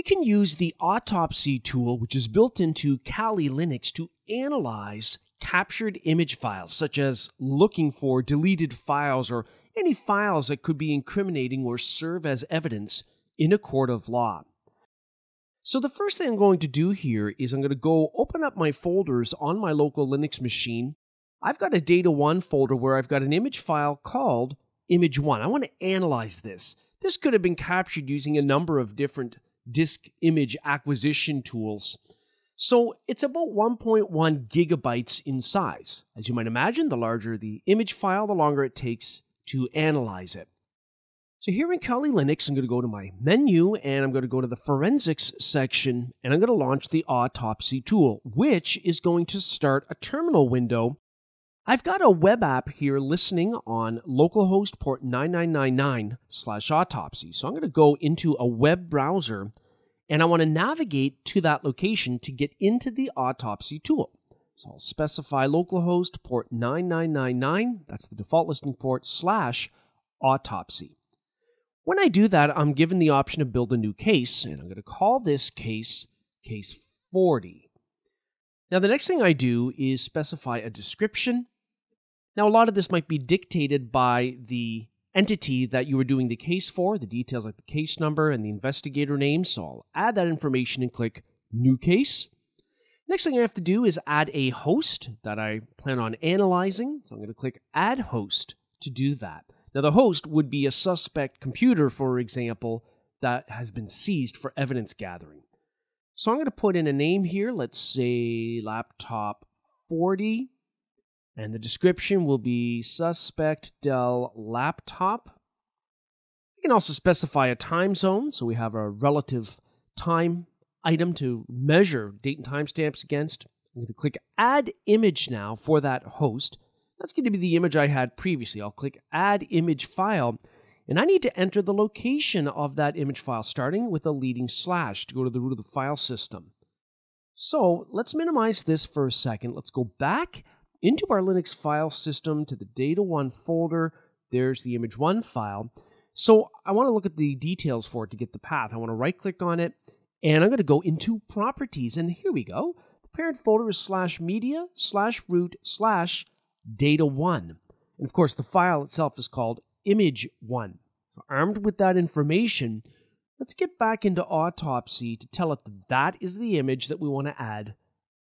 we can use the autopsy tool, which is built into Kali Linux, to analyze captured image files, such as looking for deleted files or any files that could be incriminating or serve as evidence in a court of law. So, the first thing I'm going to do here is I'm going to go open up my folders on my local Linux machine. I've got a Data 1 folder where I've got an image file called Image 1. I want to analyze this. This could have been captured using a number of different disk image acquisition tools. So it's about 1.1 gigabytes in size. As you might imagine, the larger the image file, the longer it takes to analyze it. So here in Kali Linux, I'm going to go to my menu and I'm going to go to the forensics section and I'm going to launch the autopsy tool, which is going to start a terminal window. I've got a web app here listening on localhost port 9999 slash autopsy. So I'm going to go into a web browser and I want to navigate to that location to get into the autopsy tool. So I'll specify localhost port 9999, that's the default listening port, slash autopsy. When I do that, I'm given the option to build a new case, and I'm going to call this case case 40. Now, the next thing I do is specify a description. Now, a lot of this might be dictated by the entity that you were doing the case for, the details like the case number and the investigator name. So I'll add that information and click New Case. Next thing I have to do is add a host that I plan on analyzing. So I'm going to click Add Host to do that. Now, the host would be a suspect computer, for example, that has been seized for evidence gathering. So I'm going to put in a name here. Let's say laptop 40 and the description will be suspect Dell laptop. We can also specify a time zone, so we have a relative time item to measure date and timestamps against. I'm going to click Add Image now for that host. That's going to be the image I had previously. I'll click Add Image File, and I need to enter the location of that image file, starting with a leading slash to go to the root of the file system. So let's minimize this for a second. Let's go back into our Linux file system to the data1 folder. There's the image1 file. So I want to look at the details for it to get the path. I want to right click on it and I'm going to go into properties. And here we go. The parent folder is slash media slash root slash data1. And of course, the file itself is called image1. So armed with that information, let's get back into autopsy to tell it that that is the image that we want to add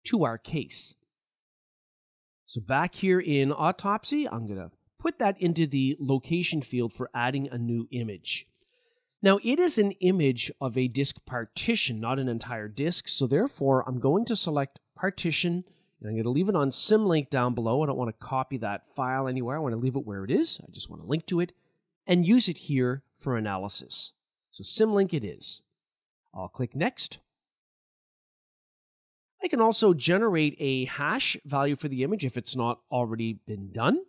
to our case. So back here in autopsy, I'm going to put that into the location field for adding a new image. Now, it is an image of a disk partition, not an entire disk. So therefore, I'm going to select partition and I'm going to leave it on symlink down below. I don't want to copy that file anywhere. I want to leave it where it is. I just want to link to it and use it here for analysis. So symlink it is. I'll click next. I can also generate a hash value for the image if it's not already been done.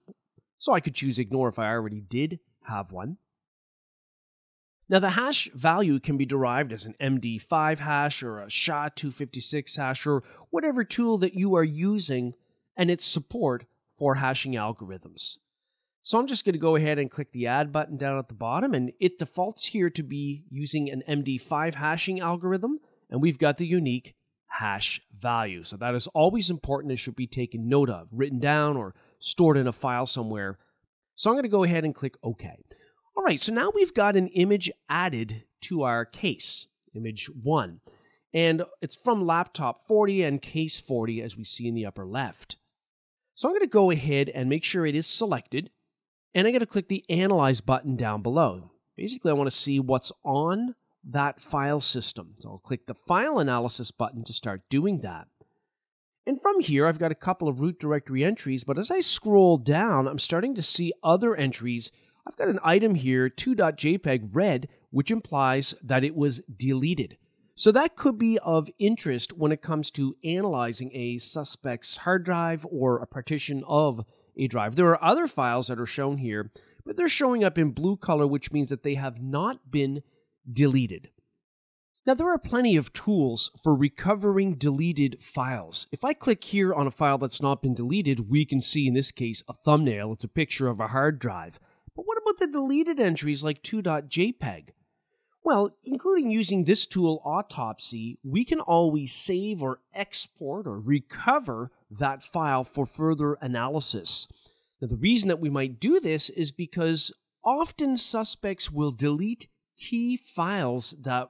So I could choose ignore if I already did have one. Now, the hash value can be derived as an MD5 hash or a SHA-256 hash or whatever tool that you are using and its support for hashing algorithms. So I'm just going to go ahead and click the add button down at the bottom and it defaults here to be using an MD5 hashing algorithm and we've got the unique hash value. So that is always important. It should be taken note of, written down, or stored in a file somewhere. So I'm going to go ahead and click OK. All right, so now we've got an image added to our case, image 1. And it's from laptop 40 and case 40, as we see in the upper left. So I'm going to go ahead and make sure it is selected. And I'm going to click the Analyze button down below. Basically, I want to see what's on that file system. So I'll click the File Analysis button to start doing that. And from here, I've got a couple of root directory entries, but as I scroll down, I'm starting to see other entries. I've got an item here, 2.jpg red, which implies that it was deleted. So that could be of interest when it comes to analyzing a suspect's hard drive or a partition of a drive. There are other files that are shown here, but they're showing up in blue color, which means that they have not been deleted. Now, there are plenty of tools for recovering deleted files. If I click here on a file that's not been deleted, we can see in this case a thumbnail. It's a picture of a hard drive. But what about the deleted entries like 2.jpg? Well, including using this tool, Autopsy, we can always save or export or recover that file for further analysis. Now, the reason that we might do this is because often suspects will delete key files that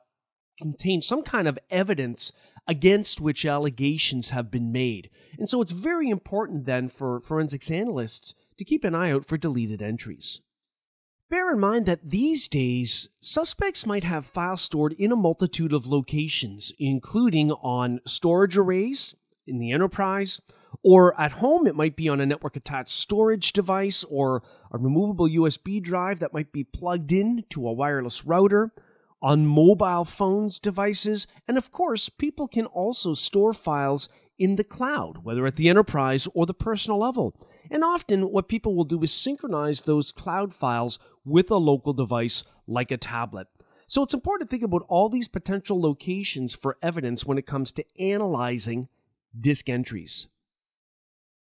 contain some kind of evidence against which allegations have been made. And so it's very important then for forensics analysts to keep an eye out for deleted entries. Bear in mind that these days, suspects might have files stored in a multitude of locations, including on storage arrays in the enterprise, or at home, it might be on a network attached storage device or a removable USB drive that might be plugged in to a wireless router, on mobile phones devices, and of course, people can also store files in the cloud, whether at the enterprise or the personal level. And often, what people will do is synchronize those cloud files with a local device like a tablet. So it's important to think about all these potential locations for evidence when it comes to analyzing disk entries.